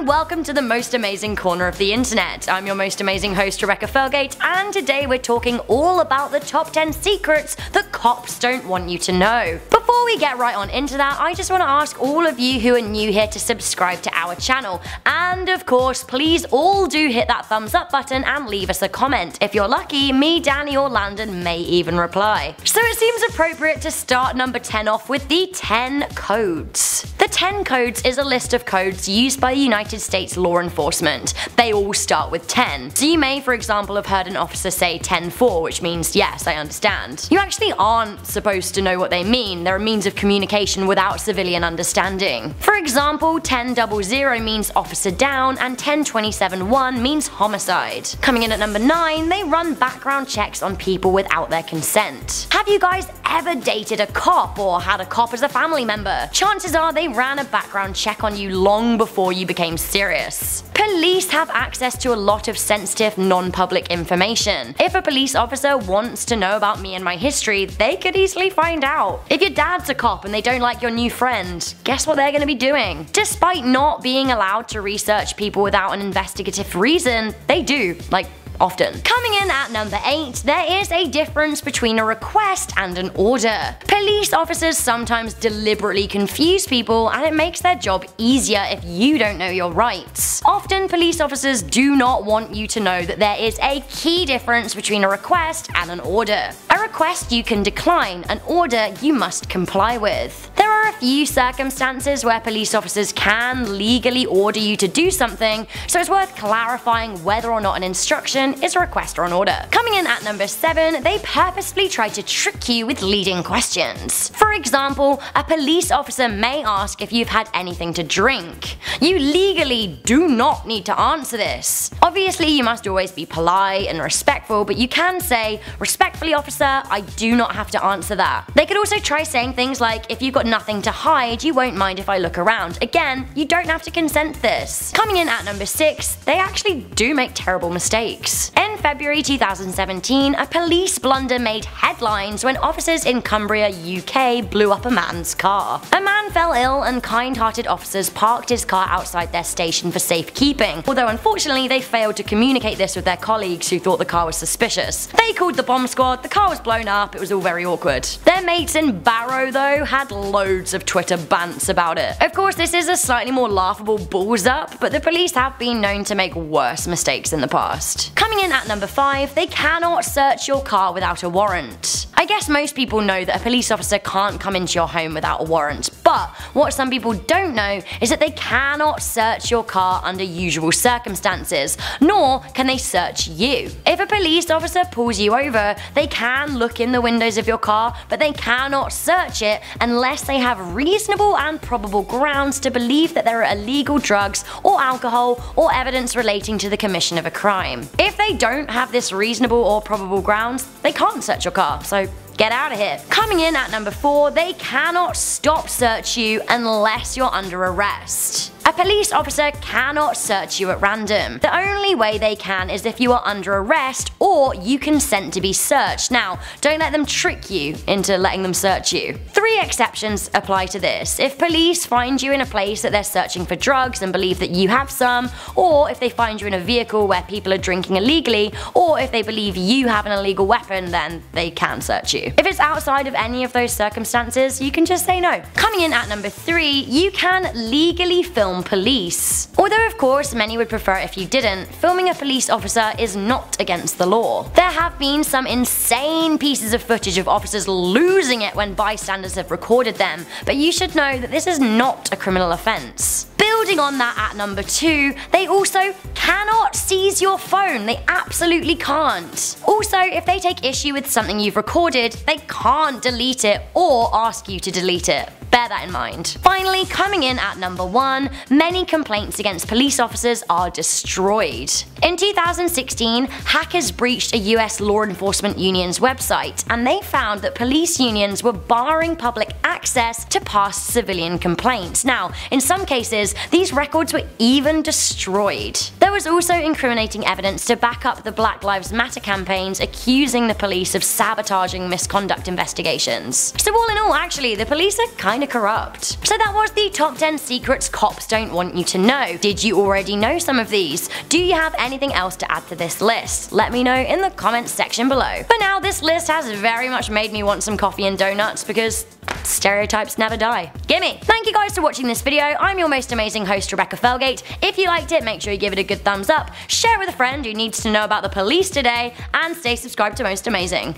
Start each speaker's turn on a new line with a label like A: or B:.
A: and welcome to the most amazing corner of the internet. I'm your most amazing host, Rebecca Felgate, and today we're talking all about the top 10 secrets that cops don't want you to know. Before we get right on into that, I just want to ask all of you who are new here to subscribe to our channel, and of course, please all do hit that thumbs up button and leave us a comment. If you're lucky, me, Danny, or Landon may even reply. So it seems appropriate to start number 10 off with the 10 codes. The 10 codes is a list of codes used by the United States law enforcement. They all start with 10. So you may, for example, have heard an officer say 10-4, which means yes, I understand. You actually aren't supposed to know what they mean. They're a means of communication without civilian understanding. For example, 10-0 means officer down and 10-27-1 means homicide. Coming in at number 9, they run background checks on people without their consent. Have you guys ever dated a cop or had a cop as a family member? Chances are they ran a background check on you long before you became serious. Police have access to a lot of sensitive, non-public information. If a police officer wants to know about me and my history, they could easily find out. If your dad's a cop and they don't like your new friend, guess what they're gonna be doing? Despite not being allowed to research people without an investigative reason, they do. Like, often. Coming in at number 8, there is a difference between a request and an order. Police officers sometimes deliberately confuse people and it makes their job easier if you don't know your rights. Often police officers do not want you to know that there is a key difference between a request and an order. A request you can decline, an order you must comply with. There a few circumstances where police officers can legally order you to do something, so it's worth clarifying whether or not an instruction is a request or an order. Coming in at number 7, they purposefully try to trick you with leading questions. For example, a police officer may ask if you've had anything to drink. You legally do not need to answer this. Obviously, you must always be polite and respectful, but you can say, respectfully officer, I do not have to answer that. They could also try saying things like, if you've got nothing to hide, you won't mind if I look around. Again, you don't have to consent this. Coming in at number 6, they actually do make terrible mistakes. February 2017, a police blunder made headlines when officers in Cumbria, UK blew up a man's car. A man fell ill and kind-hearted officers parked his car outside their station for safekeeping, although unfortunately they failed to communicate this with their colleagues who thought the car was suspicious. They called the bomb squad, the car was blown up, it was all very awkward. Their mates in Barrow though had loads of Twitter bants about it. Of course this is a slightly more laughable balls up, but the police have been known to make worse mistakes in the past. Coming in at number 5, they cannot search your car without a warrant. I guess most people know that a police officer can't come into your home without a warrant, but what some people don't know is that they cannot search your car under usual circumstances, nor can they search you. If a police officer pulls you over, they can look in the windows of your car, but they cannot search it unless they have reasonable and probable grounds to believe that there are illegal drugs or alcohol or evidence relating to the commission of a crime. If they don't have this reasonable or probable grounds, they can't search your car, so Get out of here. Coming in at number 4, they cannot stop search you unless you're under arrest. A police officer cannot search you at random. The only way they can is if you are under arrest or you consent to be searched. Now, don't let them trick you into letting them search you. Three exceptions apply to this. If police find you in a place that they're searching for drugs and believe that you have some, or if they find you in a vehicle where people are drinking illegally, or if they believe you have an illegal weapon, then they can search you. If it's outside of any of those circumstances, you can just say no. Coming in at number 3, you can legally film police. Although of course many would prefer if you didn't, filming a police officer is not against the law. There have been some insane pieces of footage of officers losing it when bystanders have recorded them, but you should know that this is not a criminal offence. Building on that at number 2, they also cannot seize your phone, they absolutely can't. Also, if they take issue with something you've recorded, they can't delete it or ask you to delete it. Bear that in mind. Finally, coming in at number 1, many complaints against police officers are destroyed. In 2016, hackers breached a US law enforcement union's website and they found that police unions were barring public access to past civilian complaints. Now, in some cases, these records were even destroyed. There was also incriminating evidence to back up the Black Lives Matter campaigns accusing the police of sabotaging misconduct investigations. So all in all, actually, the police are kind kinda corrupt. So that was the top 10 secrets cops don't want you to know. Did you already know some of these? Do you have anything else to add to this list? Let me know in the comments section below. For now, this list has very much made me want some coffee and donuts because stereotypes never die. Gimme! Thank you guys for watching this video. I'm your most amazing host, Rebecca Felgate. If you liked it, make sure you give it a good thumbs up, share it with a friend who needs to know about the police today, and stay subscribed to Most Amazing.